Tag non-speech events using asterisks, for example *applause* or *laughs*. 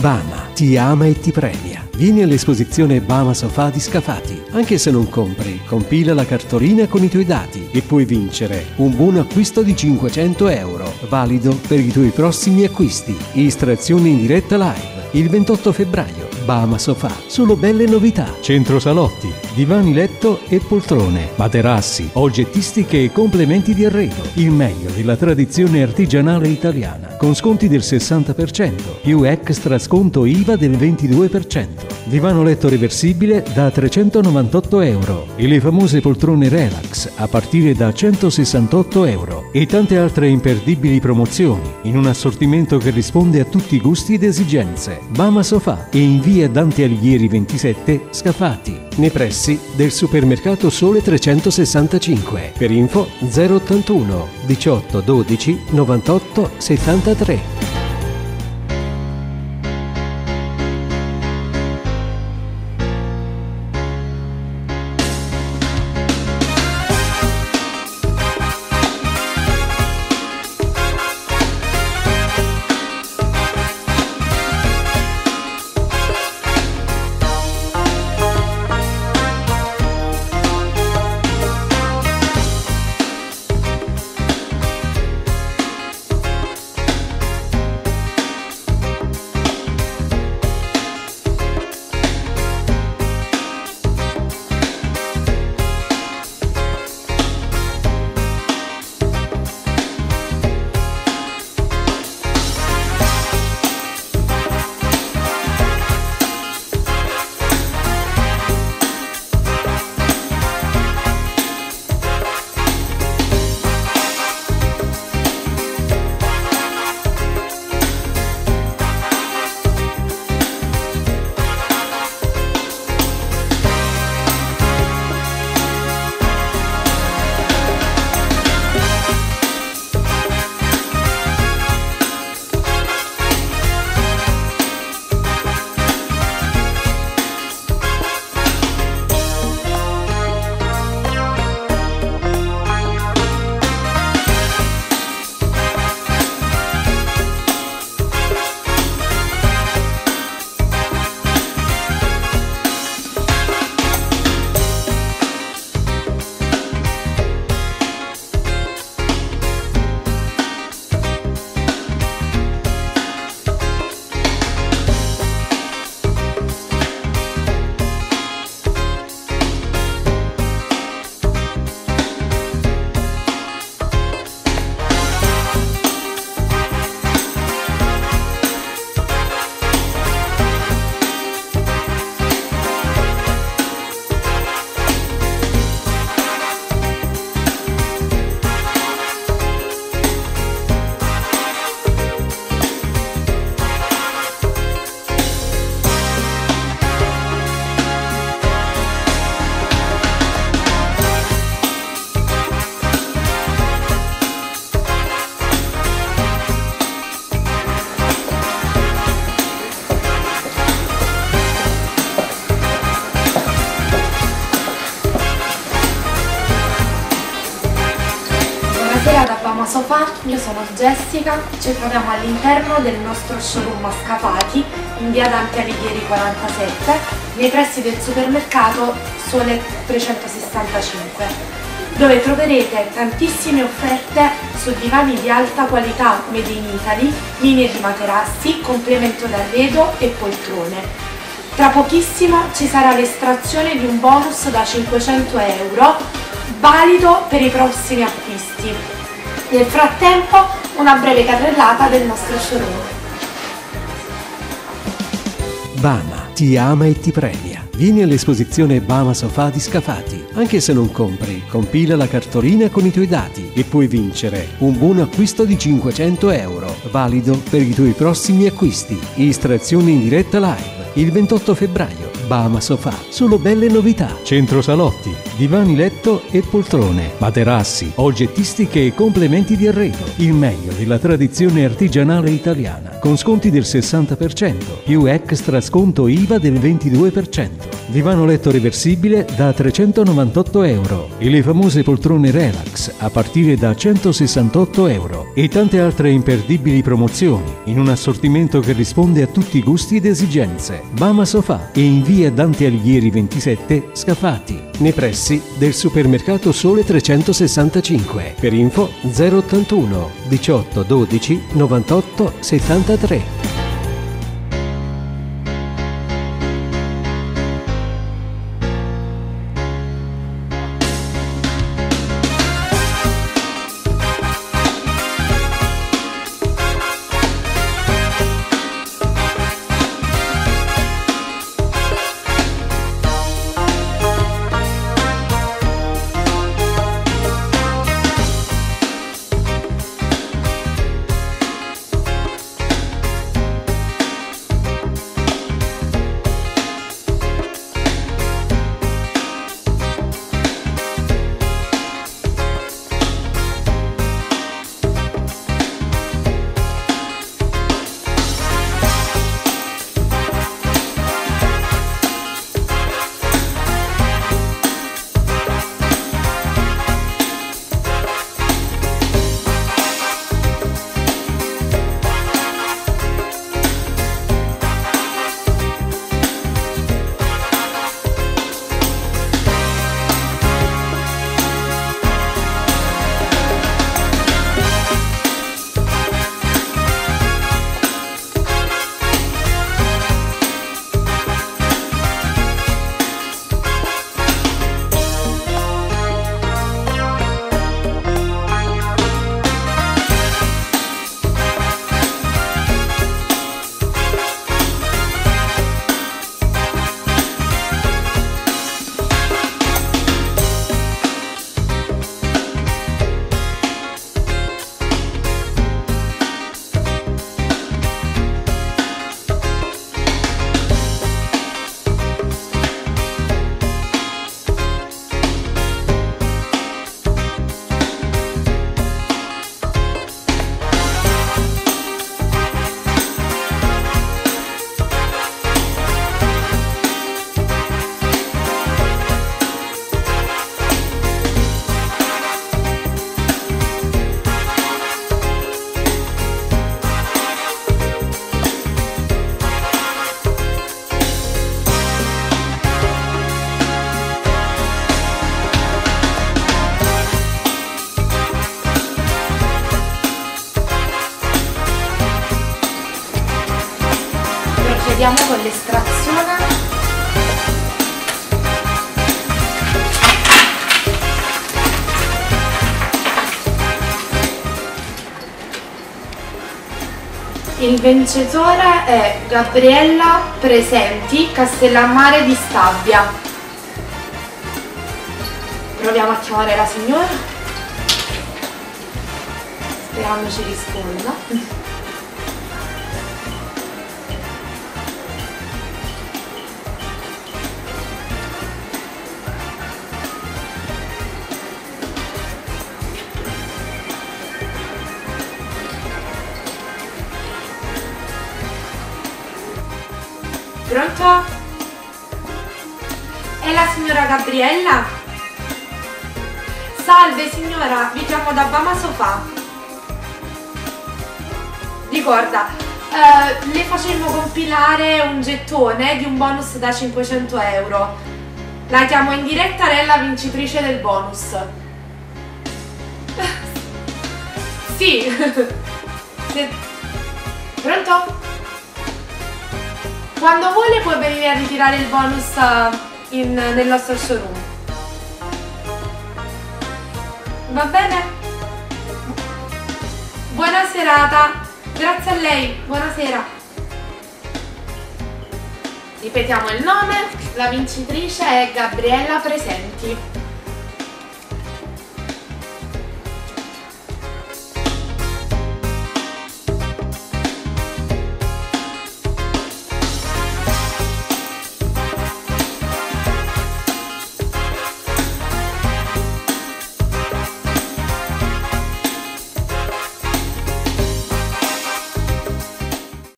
Bama ti ama e ti premia. Vieni all'esposizione Bama Sofà di Scafati. Anche se non compri, compila la cartolina con i tuoi dati e puoi vincere un buon acquisto di 500 euro, valido per i tuoi prossimi acquisti. Istrazione in diretta live il 28 febbraio. Bama Sofà, solo belle novità. Centro salotti, divani letto e poltrone, materassi, oggettistiche e complementi di arredo. Il meglio della tradizione artigianale italiana, con sconti del 60%, più extra sconto IVA del 22%. Divano letto reversibile da 398 euro e le famose poltrone relax a partire da 168 euro e tante altre imperdibili promozioni in un assortimento che risponde a tutti i gusti ed esigenze. Bama Sofà e in via Dante Alighieri 27 Scafati, nei pressi del supermercato Sole 365. Per info 081 18 12 98 73. Buonasera da Bama Sofà, io sono Jessica, ci troviamo all'interno del nostro showroom a Scafati in via Dante Alighieri 47 nei pressi del supermercato Sole 365 dove troverete tantissime offerte su divani di alta qualità made in Italy, linee di materassi, complemento d'arredo e poltrone. Tra pochissimo ci sarà l'estrazione di un bonus da 500 euro valido per i prossimi acquisti. Nel frattempo una breve carrellata del nostro showroom. Bama ti ama e ti premia. Vieni all'esposizione Bama Sofà di Scafati. Anche se non compri, compila la cartolina con i tuoi dati e puoi vincere un buon acquisto di 500 euro, valido per i tuoi prossimi acquisti. Istrazione in diretta live il 28 febbraio. Bama Sofà. Solo belle novità. Centro salotti, divani letto e poltrone, materassi, oggettistiche e complementi di arredo. Il meglio della tradizione artigianale italiana. Con sconti del 60%, più extra sconto IVA del 22%. Divano letto reversibile da 398 euro e le famose poltrone relax a partire da 168 euro e tante altre imperdibili promozioni in un assortimento che risponde a tutti i gusti ed esigenze. Bama Sofà e in via Dante Alighieri 27 Scafati, nei pressi del supermercato Sole 365. Per info 081 18 12 98 73. Procediamo con l'estrazione Il vincitore è Gabriella Presenti, Castellammare di Stabia. Proviamo a chiamare la signora. Sperando ci risponda. Pronto? È la signora Gabriella? Salve signora, vi chiamo da Bama Sofà. Ricorda, eh, le facemmo compilare un gettone di un bonus da 500 euro. La chiamo in diretta, lei è la vincitrice del bonus. *laughs* sì. *laughs* Pronto? Quando vuole puoi venire a ritirare il bonus eh, in, nel nostro showroom. Va bene? Buona serata. Grazie a lei. Buonasera. Ripetiamo il nome. La vincitrice è Gabriella Presenti.